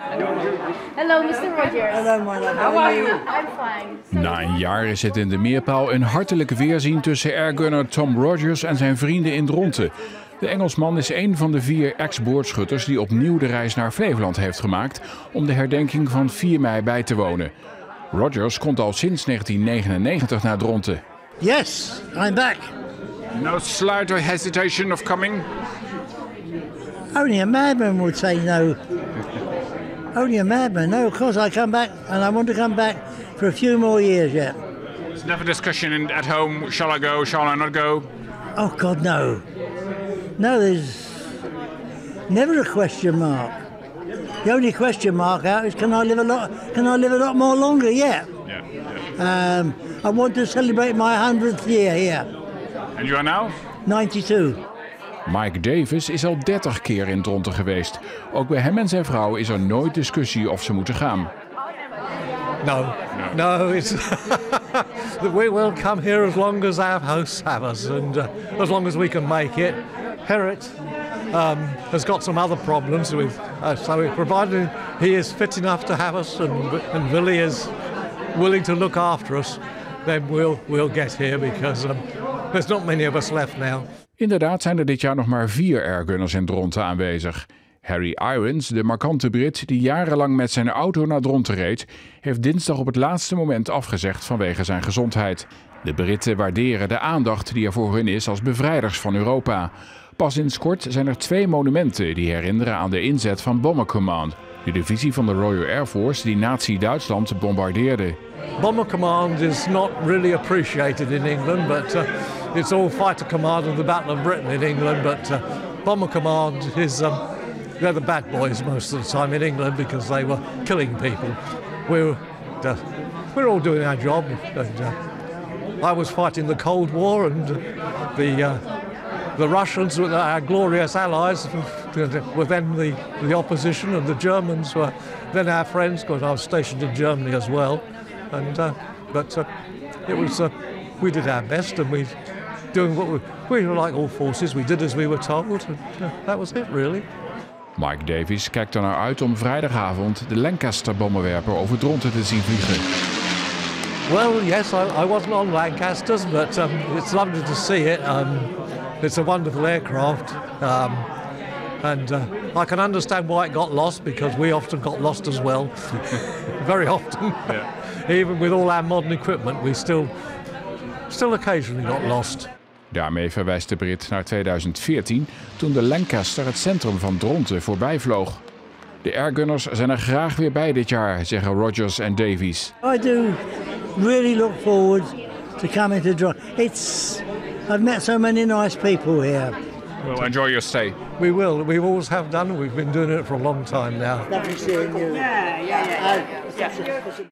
Hello, Mr. Rogers. Hello, my love. How are you? I'm fine. Na een jaar is het in de meerpaal een hartelijke weerzien tussen airgunner Tom Rogers en zijn vrienden in Dronten. De Engelsman is een van de vier ex-boordschutters die opnieuw de reis naar Flevoland heeft gemaakt om de herdenking van 4 mei bij te wonen. Rogers komt al sinds 1999 naar Dronten. Yes, I'm back. No slight hesitation of coming? Only a madman would say no. Only a madman. No, of course I come back, and I want to come back for a few more years yet. It's never discussion in, at home. Shall I go? Shall I not go? Oh God, no. No, there's never a question mark. The only question mark out is can I live a lot? Can I live a lot more longer? Yeah. Yeah. yeah. Um, I want to celebrate my hundredth year here. And you are now? 92. Mike Davis is al 30 keer in Dronten geweest. Ook bij hem en zijn vrouw is er nooit discussie of ze moeten gaan. No, no, it's we will come here as long as our hosts have us, and uh, as long as we can make it. Herriot um, has got some other problems with, uh, so provided he is fit enough to have us, and, and Willie is willing to look after us, then we'll we'll get here because um, there's not many of us left now. Inderdaad zijn er dit jaar nog maar vier airgunners in Dronten aanwezig. Harry Irons, de markante Brit die jarenlang met zijn auto naar Dronten reed, heeft dinsdag op het laatste moment afgezegd vanwege zijn gezondheid. De Britten waarderen de aandacht die er voor hun is als bevrijders van Europa. Pas sinds kort zijn er twee monumenten die herinneren aan de inzet van Bomber Command, de divisie van de Royal Air Force die Nazi-Duitsland bombardeerde. Bomber Command is not really appreciated in England, but uh, it's all Fighter Command of the Battle of Britain in England. But uh, Bomber Command is um, they're the bad boys most of the time in England because they were killing people. We're uh, we're all doing our job. And, uh, I was fighting the Cold War, and the uh, the Russians were our glorious allies. Were then the the opposition, and the Germans were then our friends because I was stationed in Germany as well. And uh, but uh, it was uh, we did our best, and we doing what we we were like all forces. We did as we were told, and uh, that was it really. Mike Davies kijkt er naar uit om vrijdagavond de Lancaster-bommenwerper over Dronten te zien vliegen. Well, yes, I, I wasn't on Lancasters, but um, it's lovely to see it. Um, it's a wonderful aircraft. Um, and uh, I can understand why it got lost because we often got lost as well. Very often. Even with all our modern equipment, we still, still occasionally got lost. Daarmee verwijst de Brit naar 2014, toen de Lancaster het centrum van Dronten voorbij vloog. De airgunners zijn er graag weer bij dit jaar, zeggen Rogers en Davies. I do really look forward to coming to Dron. It's I've met so many nice people here. Well, enjoy your stay. We will. We always have done. We've been doing it for a long time now. Lovely seeing you. Yeah, yeah, yeah. Uh,